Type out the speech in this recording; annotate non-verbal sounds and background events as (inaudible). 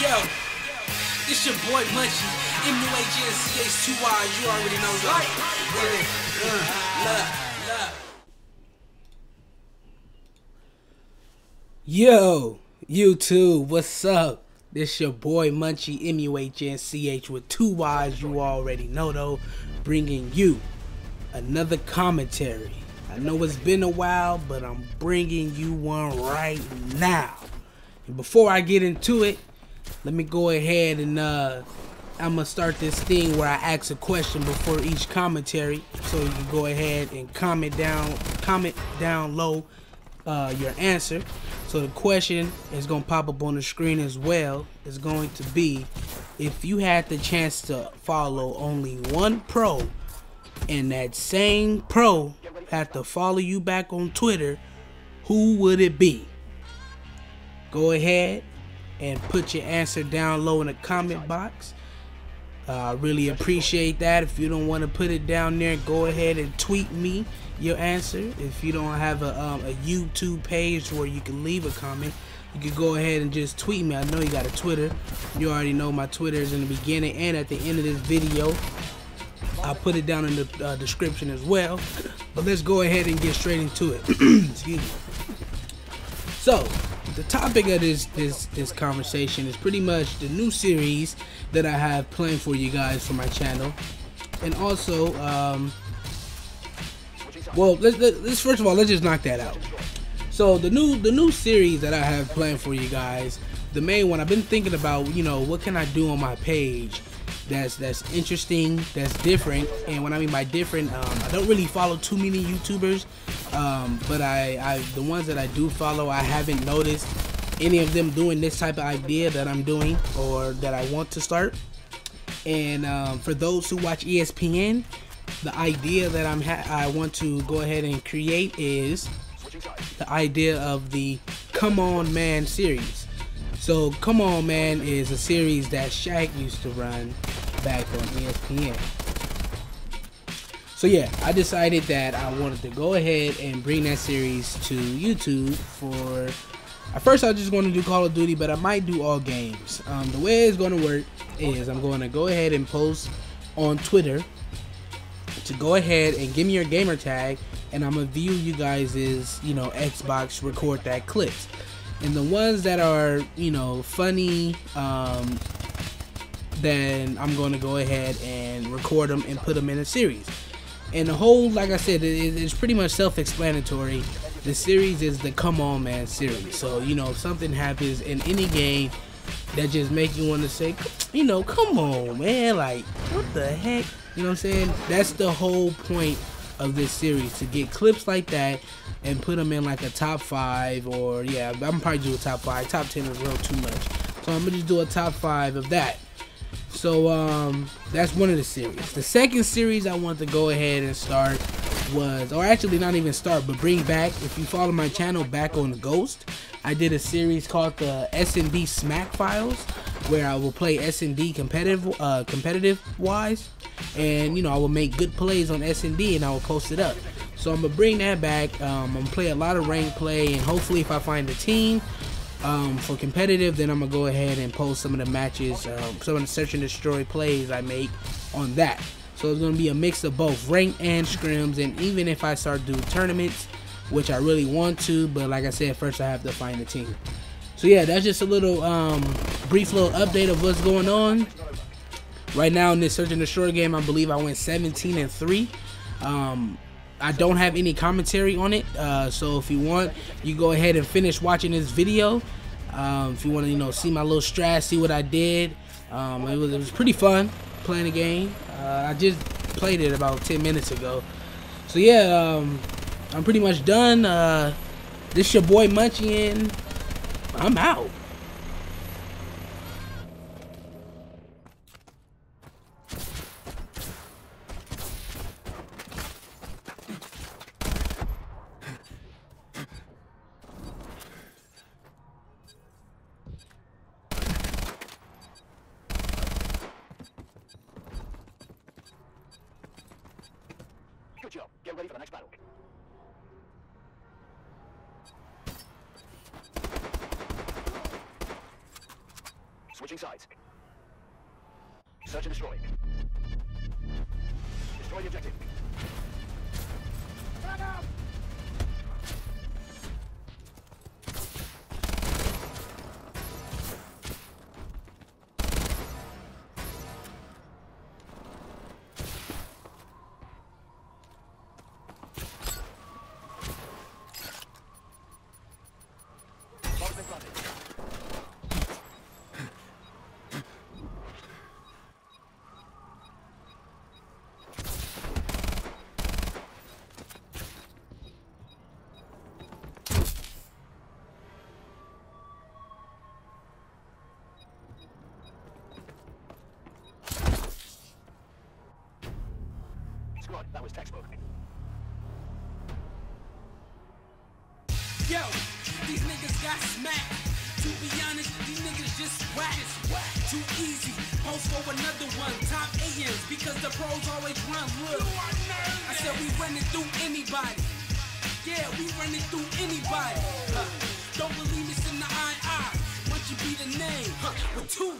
Yo, this your boy Munchie. M-U-H-N-C-H-2-Y. You already know that. Yeah. Uh, love, love. Yo, YouTube, what's up? This your boy Munchie, M-U-H-N-C-H with two Y's, you already know though, bringing you another commentary. I know it's been a while, but I'm bringing you one right now. And before I get into it, let me go ahead and uh, I'm gonna start this thing where I ask a question before each commentary, so you can go ahead and comment down, comment down low uh, your answer. So the question is gonna pop up on the screen as well. Is going to be if you had the chance to follow only one pro, and that same pro had to follow you back on Twitter, who would it be? Go ahead and put your answer down low in the comment box. Uh, I uh, really appreciate that. If you don't want to put it down there, go ahead and tweet me your answer. If you don't have a, um, a YouTube page where you can leave a comment, you can go ahead and just tweet me. I know you got a Twitter. You already know my Twitter is in the beginning and at the end of this video. I'll put it down in the uh, description as well. But let's go ahead and get straight into it. (clears throat) Excuse me. So, the topic of this this this conversation is pretty much the new series that I have planned for you guys for my channel, and also, um, well, let's, let's first of all let's just knock that out. So the new the new series that I have planned for you guys, the main one I've been thinking about, you know, what can I do on my page that's that's interesting, that's different. And what I mean by different, um, I don't really follow too many YouTubers, um, but I, I the ones that I do follow, I haven't noticed any of them doing this type of idea that I'm doing or that I want to start. And um, for those who watch ESPN, the idea that I'm I want to go ahead and create is the idea of the Come On Man series. So Come On Man is a series that Shaq used to run back on ESPN. So yeah, I decided that I wanted to go ahead and bring that series to YouTube for. At first, I just going to do Call of Duty, but I might do all games. Um, the way it's going to work is I'm going to go ahead and post on Twitter to go ahead and give me your gamer tag, and I'm gonna view you guys's you know Xbox record that clips and the ones that are you know funny um, then I'm going to go ahead and record them and put them in a series. And the whole like I said it, it's pretty much self-explanatory. The series is the come on man series. So you know if something happens in any game that just make you want to say you know come on man like what the heck? You know what I'm saying? That's the whole point of this series to get clips like that and put them in like a top five or yeah I'm probably do a top five. Top 10 is real too much. So I'm gonna just do a top five of that. So um that's one of the series. The second series I want to go ahead and start was or actually not even start but bring back if you follow my channel back on the Ghost I did a series called the S&D Smack Files where I will play S&D competitive uh competitive wise and you know I will make good plays on S&D and I will post it up. So I'm gonna bring that back. Um, I'm gonna play a lot of rank play, and hopefully, if I find a team um, for competitive, then I'm gonna go ahead and post some of the matches, um, some of the search and destroy plays I make on that. So it's gonna be a mix of both rank and scrims, and even if I start doing tournaments, which I really want to, but like I said, first I have to find a team. So yeah, that's just a little um, brief little update of what's going on. Right now in this Search and Destroy game, I believe I went 17 and 3. Um, I don't have any commentary on it, uh, so if you want, you go ahead and finish watching this video. Um, if you want to, you know, see my little strat, see what I did. Um, it was it was pretty fun playing the game. Uh, I just played it about 10 minutes ago. So yeah, um, I'm pretty much done. Uh, this your boy Munchie, I'm out. Get ready for the next battle. Switching sides. Search and destroy. Destroy the objective. Frag out! That was textbook. Yo, these niggas got smacked. To be honest, these niggas just whack. Too easy. Post for another one. Top AMs because the pros always run. Look, I said we running through anybody. Yeah, we running through anybody. Huh. Don't believe send the I I. Once you be the name, huh, with two